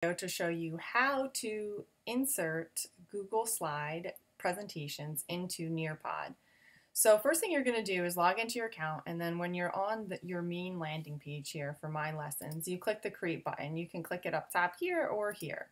to show you how to insert Google Slide presentations into Nearpod. So first thing you're going to do is log into your account and then when you're on the, your main landing page here for My Lessons, you click the Create button. You can click it up top here or here.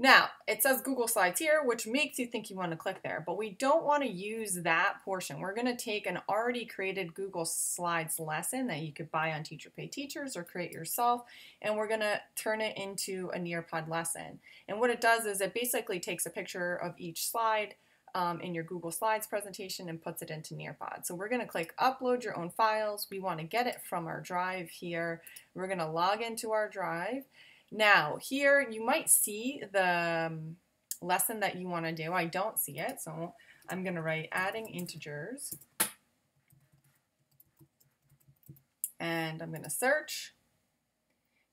Now, it says Google Slides here, which makes you think you want to click there, but we don't want to use that portion. We're going to take an already created Google Slides lesson that you could buy on Teacher Pay Teachers or create yourself, and we're going to turn it into a Nearpod lesson. And what it does is it basically takes a picture of each slide um, in your Google Slides presentation and puts it into Nearpod. So we're going to click Upload Your Own Files. We want to get it from our drive here. We're going to log into our drive. Now, here you might see the um, lesson that you want to do. I don't see it, so I'm going to write adding integers. And I'm going to search.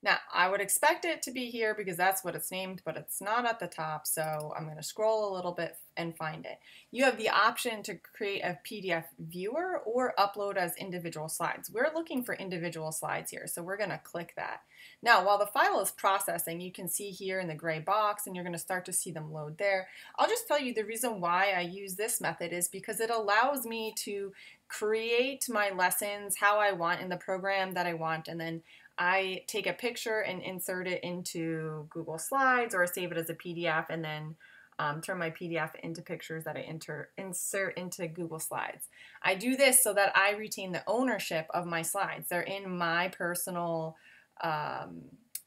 Now, I would expect it to be here because that's what it's named, but it's not at the top, so I'm going to scroll a little bit and find it. You have the option to create a PDF viewer or upload as individual slides. We're looking for individual slides here, so we're going to click that. Now, while the file is processing, you can see here in the gray box, and you're going to start to see them load there. I'll just tell you the reason why I use this method is because it allows me to create my lessons how I want in the program that I want, and then I take a picture and insert it into Google Slides or save it as a PDF and then um, turn my PDF into pictures that I enter, insert into Google Slides. I do this so that I retain the ownership of my slides. They're in my personal um,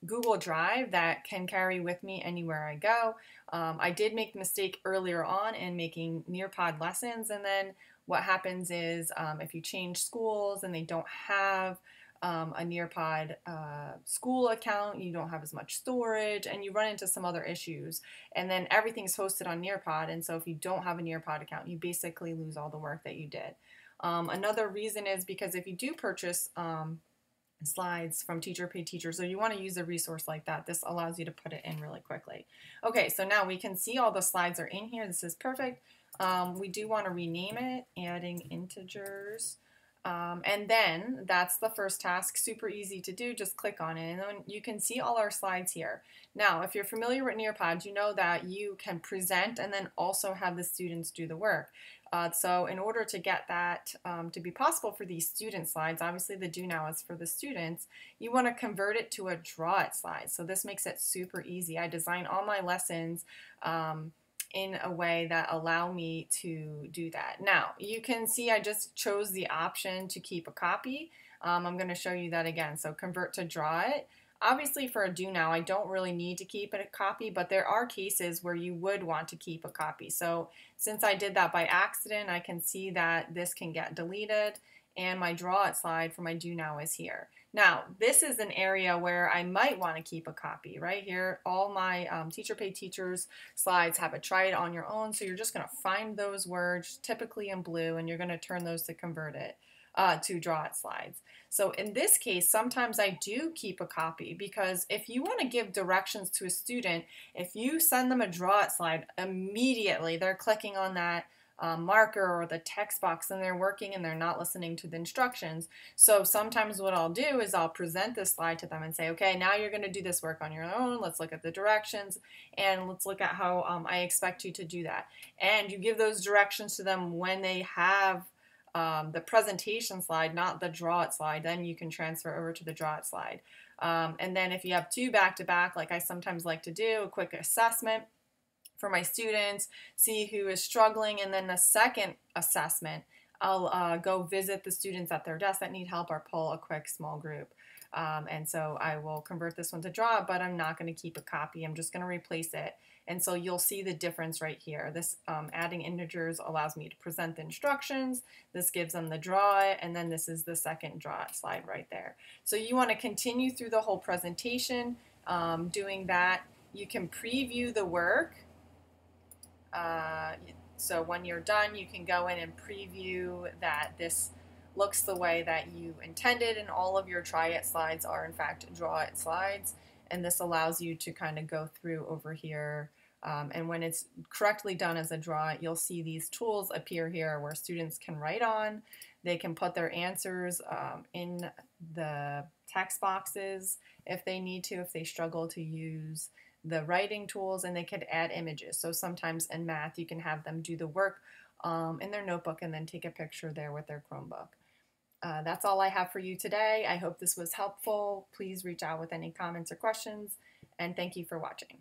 Google Drive that can carry with me anywhere I go. Um, I did make the mistake earlier on in making Nearpod lessons, and then what happens is um, if you change schools and they don't have um, a Nearpod uh, school account, you don't have as much storage, and you run into some other issues. And then everything's hosted on Nearpod, and so if you don't have a Nearpod account, you basically lose all the work that you did. Um, another reason is because if you do purchase um, slides from Teacher Pay Teachers, so you want to use a resource like that, this allows you to put it in really quickly. Okay, so now we can see all the slides are in here. This is perfect. Um, we do want to rename it, adding integers. Um, and then that's the first task, super easy to do, just click on it and then you can see all our slides here. Now, if you're familiar with Nearpod, you know that you can present and then also have the students do the work. Uh, so in order to get that um, to be possible for these student slides, obviously the do now is for the students, you want to convert it to a draw it slide. So this makes it super easy. I design all my lessons um, in a way that allow me to do that. Now, you can see I just chose the option to keep a copy. Um, I'm going to show you that again. So convert to draw it. Obviously for a do now, I don't really need to keep a copy, but there are cases where you would want to keep a copy. So since I did that by accident, I can see that this can get deleted and my draw it slide for my do now is here. Now, this is an area where I might want to keep a copy. Right here, all my um, Teacher Pay Teachers slides have a try it on your own, so you're just going to find those words, typically in blue, and you're going to turn those to convert it. Uh, to draw it slides. So in this case, sometimes I do keep a copy because if you want to give directions to a student, if you send them a draw it slide, immediately they're clicking on that um, marker or the text box and they're working and they're not listening to the instructions. So sometimes what I'll do is I'll present this slide to them and say, okay, now you're going to do this work on your own. Let's look at the directions and let's look at how um, I expect you to do that. And you give those directions to them when they have um, the presentation slide, not the draw it slide, then you can transfer over to the draw it slide. Um, and then if you have two back to back, like I sometimes like to do, a quick assessment, for my students, see who is struggling, and then the second assessment, I'll uh, go visit the students at their desk that need help or pull a quick small group. Um, and so I will convert this one to draw, but I'm not going to keep a copy. I'm just going to replace it. And so you'll see the difference right here. This um, adding integers allows me to present the instructions. This gives them the draw and then this is the second draw slide right there. So you want to continue through the whole presentation um, doing that. You can preview the work uh, so when you're done, you can go in and preview that this looks the way that you intended and all of your try it slides are in fact draw it slides. And this allows you to kind of go through over here um, and when it's correctly done as a draw, you'll see these tools appear here where students can write on. They can put their answers um, in the text boxes if they need to, if they struggle to use the writing tools, and they could add images. So sometimes in math, you can have them do the work um, in their notebook and then take a picture there with their Chromebook. Uh, that's all I have for you today. I hope this was helpful. Please reach out with any comments or questions, and thank you for watching.